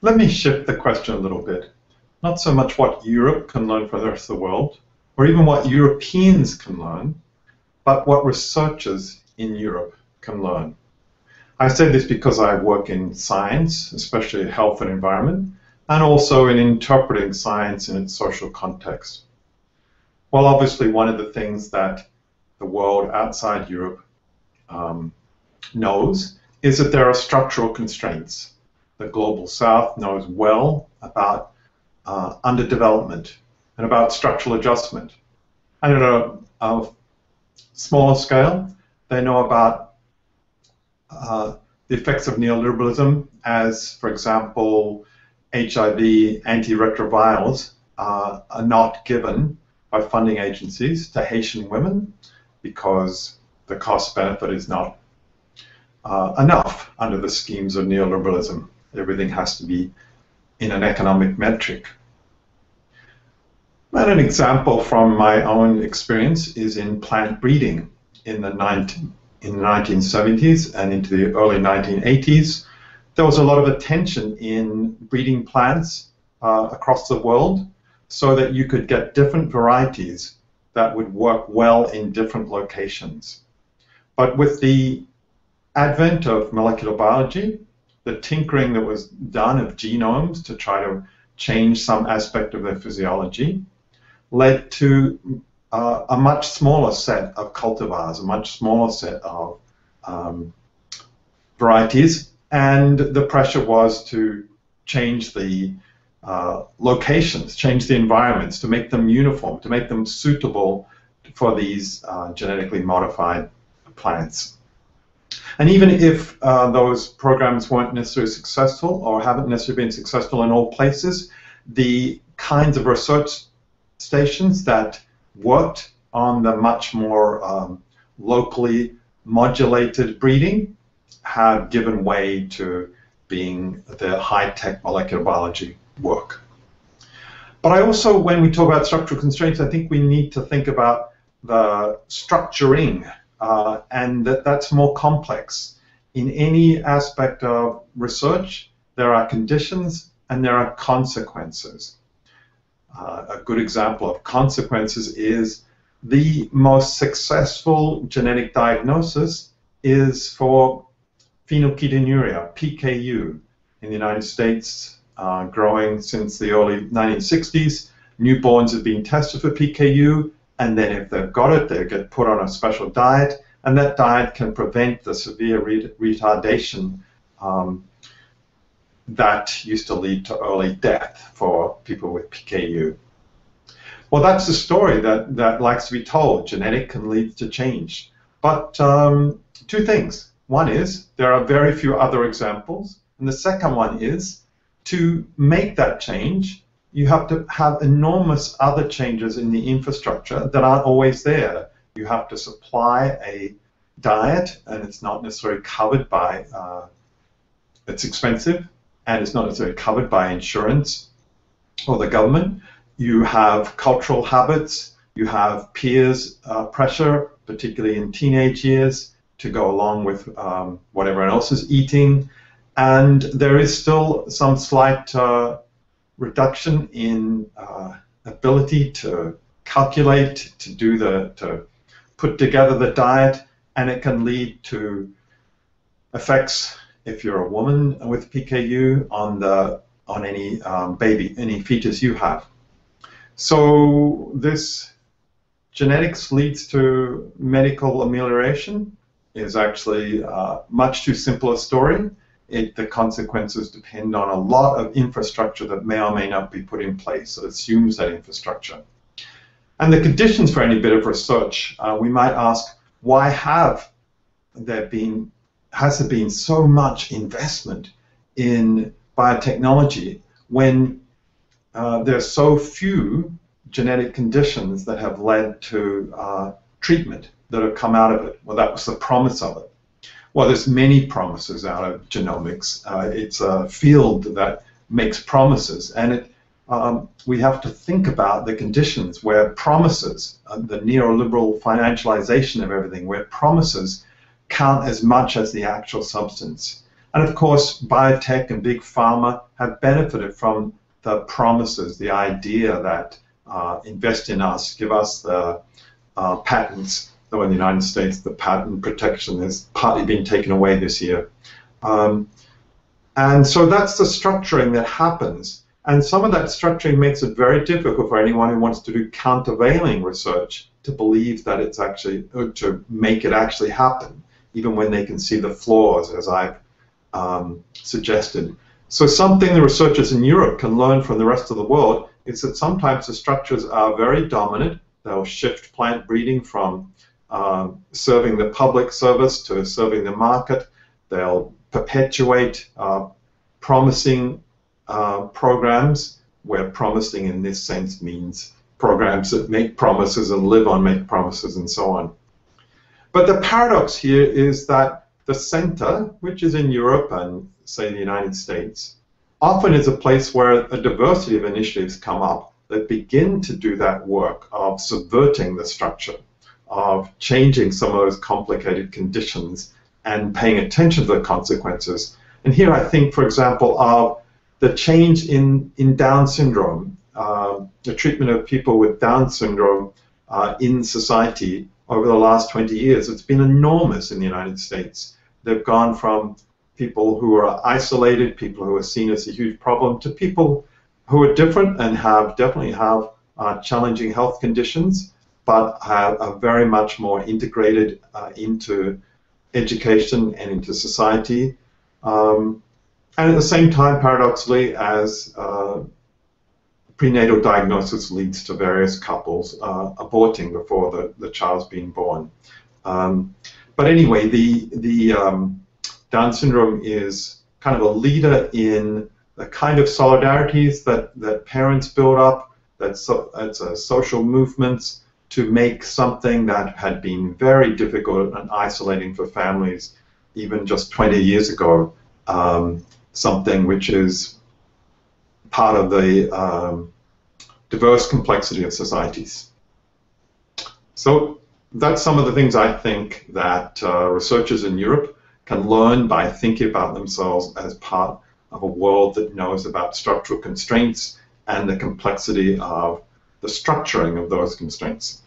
let me shift the question a little bit. Not so much what Europe can learn from the rest of the world, or even what Europeans can learn, but what researchers in Europe can learn. I say this because I work in science, especially health and environment, and also in interpreting science in its social context. Well, obviously, one of the things that the world outside Europe um, knows is that there are structural constraints. The global south knows well about uh, underdevelopment and about structural adjustment. And at a, a smaller scale, they know about uh, the effects of neoliberalism as, for example, HIV antiretrovirals uh, are not given by funding agencies to Haitian women because the cost benefit is not uh, enough under the schemes of neoliberalism. Everything has to be in an economic metric. And an example from my own experience is in plant breeding in the, 19, in the 1970s and into the early 1980s. There was a lot of attention in breeding plants uh, across the world so that you could get different varieties that would work well in different locations. But with the advent of molecular biology, the tinkering that was done of genomes to try to change some aspect of their physiology led to uh, a much smaller set of cultivars, a much smaller set of um, varieties, and the pressure was to change the uh, locations, change the environments, to make them uniform, to make them suitable for these uh, genetically modified plants. And even if uh, those programs weren't necessarily successful or haven't necessarily been successful in all places, the kinds of research stations that worked on the much more um, locally modulated breeding have given way to being the high-tech molecular biology work. But I also, when we talk about structural constraints, I think we need to think about the structuring uh, and that that's more complex. In any aspect of research, there are conditions and there are consequences. Uh, a good example of consequences is the most successful genetic diagnosis is for phenylketonuria, PKU, in the United States, uh, growing since the early 1960s. Newborns have been tested for PKU, and then if they've got it, they get put on a special diet, and that diet can prevent the severe re retardation um, that used to lead to early death for people with PKU. Well, that's the story that, that likes to be told. Genetic can lead to change. But um, two things. One is there are very few other examples. And the second one is to make that change, you have to have enormous other changes in the infrastructure that aren't always there. You have to supply a diet, and it's not necessarily covered by, uh, it's expensive, and it's not necessarily covered by insurance or the government. You have cultural habits, you have peers uh, pressure, particularly in teenage years, to go along with um, what everyone else is eating. And there is still some slight uh, reduction in uh, ability to calculate, to do the, to put together the diet, and it can lead to effects if you're a woman with PKU on the on any um, baby, any fetus you have. So this genetics leads to medical amelioration is actually uh, much too simple a story it, the consequences depend on a lot of infrastructure that may or may not be put in place. It assumes that infrastructure. And the conditions for any bit of research, uh, we might ask, why have there been, has there been so much investment in biotechnology when uh, there are so few genetic conditions that have led to uh, treatment that have come out of it? Well, that was the promise of it. Well, there's many promises out of genomics. Uh, it's a field that makes promises, and it, um, we have to think about the conditions where promises, uh, the neoliberal financialization of everything, where promises count as much as the actual substance. And of course, biotech and big pharma have benefited from the promises, the idea that uh, invest in us, give us the uh, patents, though in the United States the patent protection has partly been taken away this year. Um, and so that's the structuring that happens. And some of that structuring makes it very difficult for anyone who wants to do countervailing research to believe that it's actually, to make it actually happen, even when they can see the flaws, as I've um, suggested. So something the researchers in Europe can learn from the rest of the world is that sometimes the structures are very dominant. They'll shift plant breeding from uh, serving the public service to serving the market. They'll perpetuate uh, promising uh, programs, where promising in this sense means programs that make promises and live on make promises and so on. But the paradox here is that the center, which is in Europe and, say, the United States, often is a place where a diversity of initiatives come up that begin to do that work of subverting the structure, of changing some of those complicated conditions and paying attention to the consequences. And here I think, for example, of the change in, in Down syndrome, uh, the treatment of people with Down syndrome uh, in society over the last 20 years. It's been enormous in the United States. They've gone from people who are isolated, people who are seen as a huge problem, to people who are different and have definitely have uh, challenging health conditions, but have, are very much more integrated uh, into education and into society. Um, and at the same time, paradoxically, as uh, prenatal diagnosis leads to various couples uh, aborting before the, the child's being born. Um, but anyway, the, the um, Down syndrome is kind of a leader in the kind of solidarities that, that parents build up, that's, so, that's a social movements to make something that had been very difficult and isolating for families even just 20 years ago, um, something which is part of the um, diverse complexity of societies. So that's some of the things I think that uh, researchers in Europe can learn by thinking about themselves as part of a world that knows about structural constraints and the complexity of the structuring of those constraints.